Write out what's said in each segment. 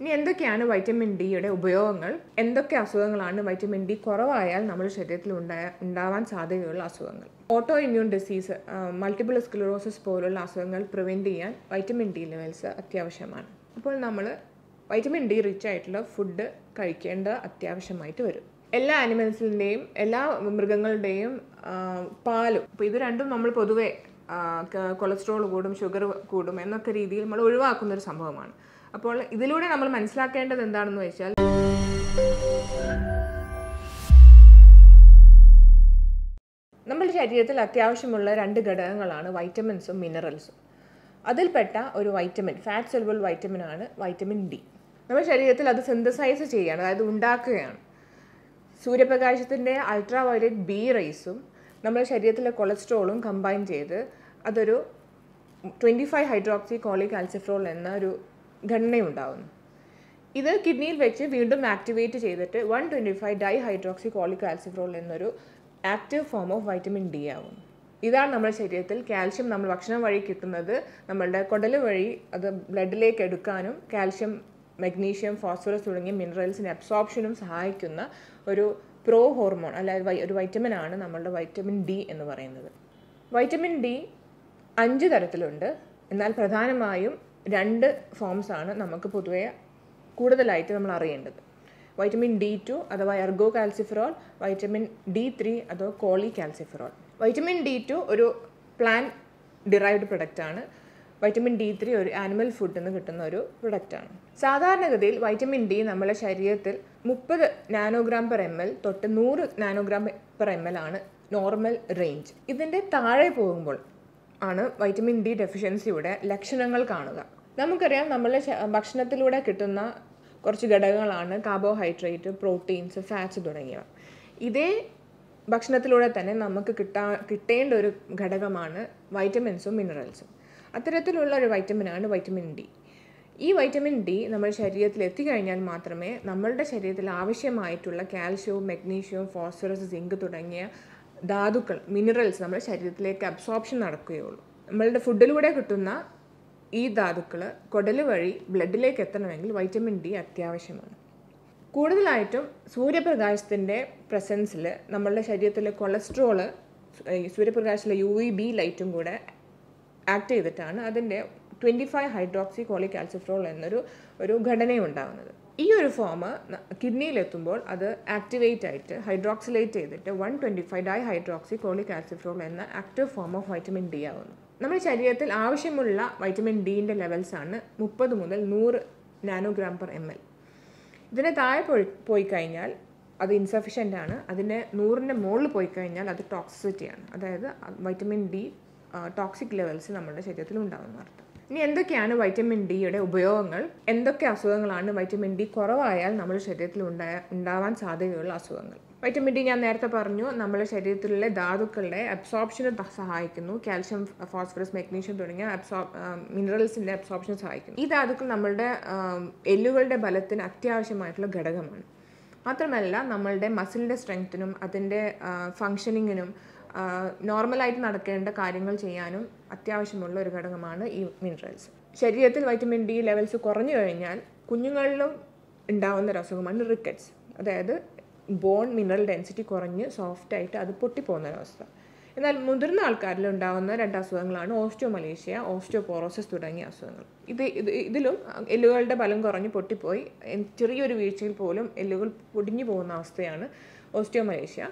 ഇനി എന്തൊക്കെയാണ് വൈറ്റമിൻ ഡിയുടെ ഉപയോഗങ്ങൾ? എന്തൊക്കെ അസുഖങ്ങളാണ് വൈറ്റമിൻ ഡി കുറവായാൽ നമ്മുടെ ശരീരത്തിൽ ഉണ്ടായ ഉണ്ടാവാൻ സാധ്യതയുള്ള അസുഖങ്ങൾ? Auto immune disease multiple sclerosis പോലുള്ള അസുഖങ്ങൾ പ്രിവെന്റ് ചെയ്യാൻ വൈറ്റമിൻ ഡി ലെവൽസ് അത്യാവശ്യമാണ്. അപ്പോൾ നമ്മൾ വൈറ്റമിൻ ഡി റിച്ച് ആയിട്ടുള്ള ഫുഡ് കഴിക്കേണ്ട അത്യാവശ്യമായിട്ട് വരും. എല്ലാ ആനിമൽസിന്റെയും എല്ലാ മൃഗങ്ങളുടെയും പാലും ഇപ്പോൾ ഇത് രണ്ടും നമ്മൾ പൊതുവേ കൊളസ്ട്രോൾ കൂടും ഷുഗർ കൂടും എന്നൊക്കെ രീതിയിൽ നമ്മൾ ഒഴിവാക്കുന്ന ഒരു സംഭവമാണ്. അപ്പോൾ ഇതിലൂടെ നമ്മൾ മനസ്സിലാക്കേണ്ടത് എന്താണെന്ന് വെച്ചാൽ നമ്മുടെ ശരീരത്തിൽ അത്യാവശ്യമുള്ള രണ്ട് ഘടകങ്ങളാണ് വൈറ്റമിൻസും മിനറൽസും. അതിൽപ്പെട്ട ഒരു വൈറ്റമിൻ ഫാറ്റ് സെൽബിൾ വൈറ്റമിൻ ആണ് വൈറ്റമിൻ ഡി നമ്മുടെ ശരീരത്തിൽ അത് സിന്തസൈസ് ചെയ്യുകയാണ് അതായത് ഉണ്ടാക്കുകയാണ്. സൂര്യപ്രകാശത്തിന്റെ അൾട്രാ വയലറ്റ് ബി റൈസും നമ്മുടെ ശരീരത്തിലെ കൊളസ്ട്രോളും കമ്പൈൻ ചെയ്ത് അതൊരു twenty five hydroxy cholecalciferol എന്ന ഒരു ഘടനയുണ്ടാകുന്നു ഇത് കിഡ്നിയിൽ വെച്ച് വീണ്ടും ആക്ടിവേറ്റ് ചെയ്തിട്ട് one twenty five di hydroxy cholecalciferol എന്നൊരു active form of vitamin D ആവും ഇതാണ് നമ്മുടെ ശരീരത്തിൽ കാൽഷ്യം നമ്മൾ ഭക്ഷണം വഴി കിട്ടുന്നത് നമ്മളുടെ കുടൽ വഴി അത് ബ്ലഡിലേക്ക് എടുക്കാനും കാൽഷ്യം മഗ്നീഷ്യം ഫോസ്ഫറസ് തുടങ്ങിയ മിനറൽസിന്റെ അബ്സോർപ്ഷനും സഹായിക്കുന്ന ഒരു പ്രോ ഹോർമോൺ അല്ലാതെ ഒരു വൈറ്റമിൻ ആണ് നമ്മളുടെ വൈറ്റമിൻ ഡി എന്ന് പറയുന്നത്. വൈറ്റമിൻ ഡി അഞ്ച് തരത്തിലുണ്ട്. എന്നാൽ പ്രധാനമായും രണ്ട് ഫോംസ് ആണ് നമുക്ക് പൊതുവെ കൂടുതലായിട്ട് നമ്മൾ അറിയേണ്ടത്. വൈറ്റമിൻ ഡി ടു അഥവാ ergocalciferol vitamin D three അതോ cholecalciferol vitamin D two ഒരു പ്ലാൻ ഡിറൈവ്ഡ് പ്രൊഡക്റ്റ് ആണ്. വൈറ്റമിൻ ഡി ത്രീ ഒരു ആനിമൽ ഫുഡിൽ നിന്ന് കിട്ടുന്ന ഒരു പ്രൊഡക്റ്റാണ് സാധാരണഗതിയിൽ വൈറ്റമിൻ ഡി നമ്മുടെ ശരീരത്തിൽ മുപ്പത് നാനോഗ്രാം പെർ എം എൽ തൊട്ട് നൂറ് നാനോഗ്രാം പെർ എം എൽ ആണ് നോർമൽ റേഞ്ച് ഇതിന്റെ താഴെ പോകുമ്പോൾ ആണ് വൈറ്റമിൻ ഡി ഡെഫിഷ്യൻസിയുടെ ലക്ഷണങ്ങൾ കാണുക. നമുക്കറിയാം നമ്മളെ ഭക്ഷണത്തിലൂടെ കിട്ടുന്ന കുറച്ച് ഘടകങ്ങളാണ് കാർബോഹൈഡ്രേറ്റ് പ്രോട്ടീൻസ് ഫാറ്റ്സ് തുടങ്ങിയവ. ഇതേ ഭക്ഷണത്തിലൂടെ തന്നെ നമുക്ക് കിട്ടാ കിട്ടേണ്ട ഒരു ഘടകമാണ് വൈറ്റമിൻസും മിനറൽസും അത്തരത്തിലുള്ള ഒരു വൈറ്റമിനാണ് വൈറ്റമിൻ ഡി ഈ വൈറ്റമിൻ ഡി നമ്മുടെ ശരീരത്തിൽ എത്തിക്കഴിഞ്ഞാൽ മാത്രമേ നമ്മളുടെ ശരീരത്തിൽ ആവശ്യമായിട്ടുള്ള കാൽഷ്യവും മഗ്നീഷ്യവും ഫോസ്ഫറസ് സിങ്ക് തുടങ്ങിയ ധാതുക്കൾ മിനറൽസ് നമ്മുടെ ശരീരത്തിലേക്ക് അബ്സോർപ്ഷൻ നടക്കുകയുള്ളൂ. നമ്മളുടെ ഫുഡിലൂടെ കിട്ടുന്ന ഈ ധാതുക്കൾ കുടൽ വഴി ബ്ലഡിലേക്ക് എത്തണമെങ്കിൽ വൈറ്റമിൻ ഡി അത്യാവശ്യമാണ്. കൂടുതലായിട്ടും സൂര്യപ്രകാശത്തിന്റെ പ്രസൻസിൽ നമ്മളുടെ ശരീരത്തിലെ കൊളസ്ട്രോൾ സൂര്യപ്രകാശത്തിലെ യു വി ബി ലൈറ്റും കൂടെ ആക്ട് ചെയ്തിട്ടാണ് അതിന്റെ twenty five hydroxy cholecalciferol എന്നൊരു ഒരു ഘടനയുണ്ടാകുന്നത് ഈ ഒരു ഫോം കിഡ്നിയിലെത്തുമ്പോൾ അത് ആക്ടിവേറ്റ് ആയിട്ട് ഹൈഡ്രോക്സിലേറ്റ് ചെയ്തിട്ട് one twenty five di hydroxy cholecalciferol എന്ന active form of vitamin D ആവുന്നു. നമ്മുടെ ശരീരത്തിൽ ആവശ്യമുള്ള വൈറ്റമിൻ ഡിന്റെ ലെവൽസാണ് മുപ്പത് മുതൽ നൂറ് നാനോഗ്രാം പെർ എം എൽ ഇതിന് താഴെ പോയി പോയി കഴിഞ്ഞാൽ അത് ഇൻസഫിഷ്യന്റ് ആണ്. അതിന്റെ നൂറിന്റെ മുകളിൽ പോയി കഴിഞ്ഞാൽ അത് ടോക്സിസിറ്റിയാണ് അതായത് വൈറ്റമിൻ ഡി ടോക്സിക് ലെവൽസ് നമ്മുടെ ശരീരത്തിൽ ഉണ്ടാകുന്ന അർത്ഥം. ഇനി എന്തൊക്കെയാണ് വൈറ്റമിൻ ഡിയുടെ ഉപയോഗങ്ങൾ? എന്തൊക്കെ അസുഖങ്ങളാണ് വൈറ്റമിൻ ഡി കുറവായാൽ നമ്മുടെ ശരീരത്തിൽ ഉണ്ടായ ഉണ്ടാവാൻ സാധ്യതയുള്ള അസുഖങ്ങൾ? വൈറ്റമിൻ ഡി ഞാൻ നേരത്തെ പറഞ്ഞു നമ്മുടെ ശരീരത്തിലുള്ള ധാതുക്കളുടെ അബ്സോർപ്ഷന് സഹായിക്കുന്നു. കാൽഷ്യം ഫോസ്ഫറസ് മെഗ്നീഷ്യം തുടങ്ങിയ അബ്സോർ മിനറൽസിന്റെ അബ്സോർപ്ഷൻ സഹായിക്കുന്നു. ഈ ധാതുക്കൾ നമ്മളുടെ എല്ലുകളുടെ ബലത്തിന് അത്യാവശ്യമായിട്ടുള്ള ഘടകമാണ്. മാത്രമല്ല നമ്മളുടെ മസിലിന്റെ സ്ട്രെങ്ത്തിനും അതിന്റെ ഫങ്ഷനിങ്ങിനും നോർമലായിട്ട് നടക്കേണ്ട കാര്യങ്ങൾ ചെയ്യാനും അത്യാവശ്യമുള്ള ഒരു ഘടകമാണ് ഈ മിനറൽസ് ശരീരത്തിൽ വൈറ്റമിൻ ഡി ലെവൽസ് കുറഞ്ഞു കഴിഞ്ഞാൽ കുഞ്ഞുങ്ങളിലും ഉണ്ടാവുന്ന ഒരു അസുഖമാണ് റിക്കറ്റ്സ് അതായത് ബോൺ മിനറൽ ഡെൻസിറ്റി കുറഞ്ഞ് സോഫ്റ്റായിട്ട് അത് പൊട്ടിപ്പോകുന്ന ഒരവസ്ഥ എന്നാൽ മുതിർന്ന ആൾക്കാരിൽ ഉണ്ടാകുന്ന രണ്ട് അസുഖങ്ങളാണ് ഓസ്റ്റിയോമലേഷ്യ ഓസ്റ്റിയോപോറോസിസ് തുടങ്ങിയ അസുഖങ്ങൾ. ഇത് ഇത് ഇതിലും എല്ലുകളുടെ ബലം കുറഞ്ഞ് പൊട്ടിപ്പോയി. ചെറിയൊരു വീഴ്ചയിൽ പോലും എല്ലുകൾ പൊടിഞ്ഞു പോകുന്ന അവസ്ഥയാണ് ഓസ്റ്റിയോമലേഷ്യ.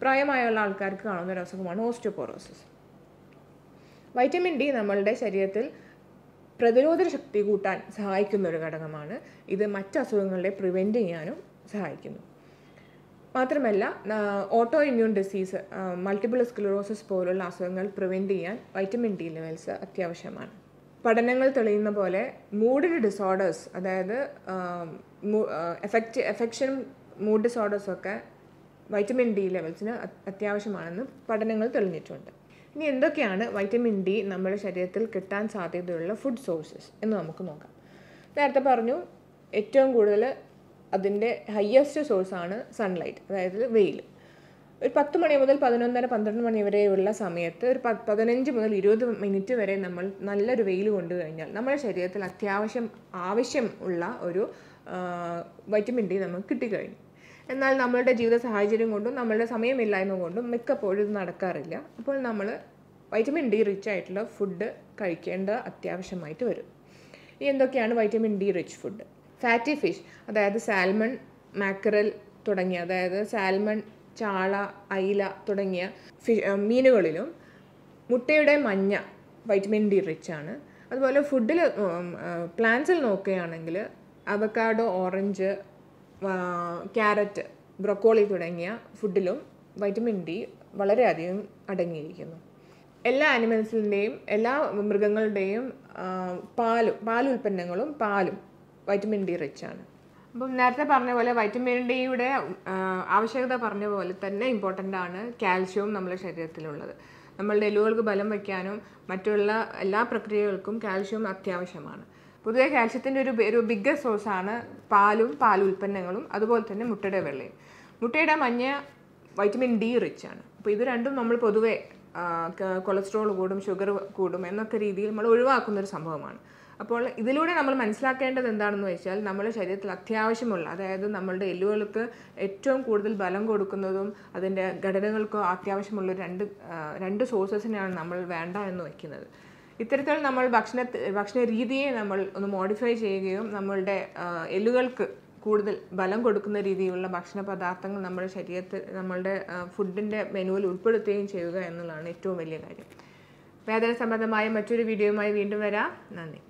പ്രായമായുള്ള ആൾക്കാർക്ക് കാണുന്ന ഒരു അസുഖമാണ് ഓസ്റ്റിയോപോറോസിസ്. വൈറ്റമിൻ ഡി നമ്മളുടെ ശരീരത്തിൽ പ്രതിരോധ ശക്തി കൂട്ടാൻ സഹായിക്കുന്ന ഒരു ഘടകമാണ്. ഇത് മറ്റ് അസുഖങ്ങളെ പ്രിവെന്റ് ചെയ്യാനും സഹായിക്കുന്നു. മാത്രമല്ല auto immune disease multiple sclerosis പോലുള്ള അസുഖങ്ങൾ പ്രിവെന്റ് ചെയ്യാൻ വൈറ്റമിൻ ഡി ലെവൽസ് അത്യാവശ്യമാണ്. പഠനങ്ങൾ തെളിയുന്ന പോലെ മൂഡിന്റെ ഡിസോർഡേഴ്സ് അതായത് എഫക്റ്റ് എഫക്ഷൻ മൂഡ് ഡിസോർഡേഴ്സൊക്കെ വൈറ്റമിൻ ഡി ലെവൽസിന് അത്യാവശ്യമാണെന്ന് പഠനങ്ങൾ തെളിഞ്ഞിട്ടുണ്ട്. ഇനി എന്തൊക്കെയാണ് വൈറ്റമിൻ ഡി നമ്മുടെ ശരീരത്തിൽ കിട്ടാൻ സാധ്യതയുള്ള ഫുഡ് സോഴ്സസ് എന്ന് നമുക്ക് നോക്കാം. നേരത്തെ പറഞ്ഞു ഏറ്റവും കൂടുതൽ അതിന്റെ ഹയ്യസ്റ്റ് സോഴ്സാണ് സൺലൈറ്റ് അതായത് വെയിൽ. ഒരു പത്ത് മണി മുതൽ പതിനൊന്നര പന്ത്രണ്ട് മണി വരെയുള്ള സമയത്ത് ഒരു പതിനഞ്ച് മുതൽ ഇരുപത് മിനിറ്റ് വരെ നമ്മൾ നല്ലൊരു വെയിൽ കൊണ്ടു കഴിഞ്ഞാൽ നമ്മുടെ ശരീരത്തിൽ അത്യാവശ്യം ആവശ്യം ഉള്ള ഒരു വൈറ്റമിൻ ഡി നമുക്ക് കിട്ടിക്കഴിഞ്ഞു. എന്നാൽ നമ്മളുടെ ജീവിത സാഹചര്യം കൊണ്ടും നമ്മളുടെ സമയമില്ലായ്മ കൊണ്ടും മിക്കപ്പോഴും ഇത് നടക്കാറില്ല. അപ്പോൾ നമ്മൾ വൈറ്റമിൻ ഡി റിച്ച് ആയിട്ടുള്ള ഫുഡ് കഴിക്കേണ്ട അത്യാവശ്യമായിട്ട് വരും. ഇനി എന്തൊക്കെയാണ് vitamin D rich food fatty fish അതായത് സാൽമൺ മാക്കറൽ തുടങ്ങിയ അതായത് സാൽമൺ ചാള അയില തുടങ്ങിയ മീനുകളിലും മുട്ടയുടെ മഞ്ഞ വൈറ്റമിൻ ഡി റിച്ച് ആണ്. അതുപോലെ ഫുഡിൽ പ്ലാന്റ്സിൽ നോക്കുകയാണെങ്കിൽ അവക്കാഡോ ഓറഞ്ച് ക്യാരറ്റ് ബ്രൊക്കോളി തുടങ്ങിയ ഫുഡിലും വൈറ്റമിൻ ഡി വളരെയധികം അടങ്ങിയിരിക്കുന്നു. എല്ലാ ആനിമൽസിന്റെയും എല്ലാ മൃഗങ്ങളുടെയും പാലും പാലുൽപ്പന്നങ്ങളും പാലും വൈറ്റമിൻ ഡി റിച്ച് ആണ് അപ്പം നേരത്തെ പറഞ്ഞ പോലെ വൈറ്റമിൻ ഡിയുടെ ആവശ്യകത പറഞ്ഞ പോലെ തന്നെ ഇമ്പോർട്ടന്റ് ആണ് കാൽഷ്യവും നമ്മുടെ ശരീരത്തിലുള്ളത്. നമ്മളുടെ എല്ലുകൾക്ക് ബലം വയ്ക്കാനും മറ്റുള്ള എല്ലാ പ്രക്രിയകൾക്കും കാൽഷ്യം അത്യാവശ്യമാണ്. പൊതുവെ കാൽഷ്യത്തിന്റെ ഒരു ഒരു ബിഗ്ഗർ സോഴ്സാണ് പാലും പാൽ ഉൽപ്പന്നങ്ങളും അതുപോലെ തന്നെ മുട്ടയുടെ വെള്ളയും. മുട്ടയുടെ മഞ്ഞ വൈറ്റമിൻ ഡി റിച്ച് ആണ്. അപ്പോൾ ഇത് രണ്ടും നമ്മൾ പൊതുവേ കൊളസ്ട്രോൾ കൂടും ഷുഗർ കൂടും എന്നൊക്കെ രീതിയിൽ നമ്മൾ ഒഴിവാക്കുന്ന ഒരു സംഭവമാണ്. അപ്പോൾ ഇതിലൂടെ നമ്മൾ മനസ്സിലാക്കേണ്ടത് എന്താണെന്ന് വെച്ചാൽ നമ്മുടെ ശരീരത്തിൽ അത്യാവശ്യമുള്ള അതായത് നമ്മളുടെ എല്ലുകൾക്ക് ഏറ്റവും കൂടുതൽ ബലം കൊടുക്കുന്നതും അതിന്റെ ഘടനകൾക്കോ അത്യാവശ്യമുള്ള രണ്ട് രണ്ട് സോഴ്സസിനെയാണ് നമ്മൾ വേണ്ട എന്ന് വയ്ക്കുന്നത് ഇത്തരത്തിൽ നമ്മൾ ഭക്ഷണ ഭക്ഷണ രീതിയെ നമ്മൾ ഒന്ന് മോഡിഫൈ ചെയ്യുകയും നമ്മളുടെ എല്ലുകൾക്ക് കൂടുതൽ ബലം കൊടുക്കുന്ന രീതിയിലുള്ള ഭക്ഷണ പദാർത്ഥങ്ങൾ നമ്മുടെ ശരീരത്തിൽ നമ്മളുടെ ഫുഡിന്റെ മെനുവിൽ ഉൾപ്പെടുത്തുകയും ചെയ്യുക എന്നുള്ളതാണ് ഏറ്റവും വലിയ കാര്യം. വേദന സംബന്ധമായ മറ്റൊരു വീഡിയോയുമായി വീണ്ടും വരാം. നന്ദി.